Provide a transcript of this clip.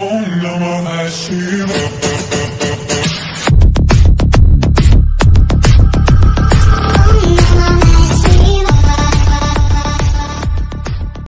Om Namah Shivaya.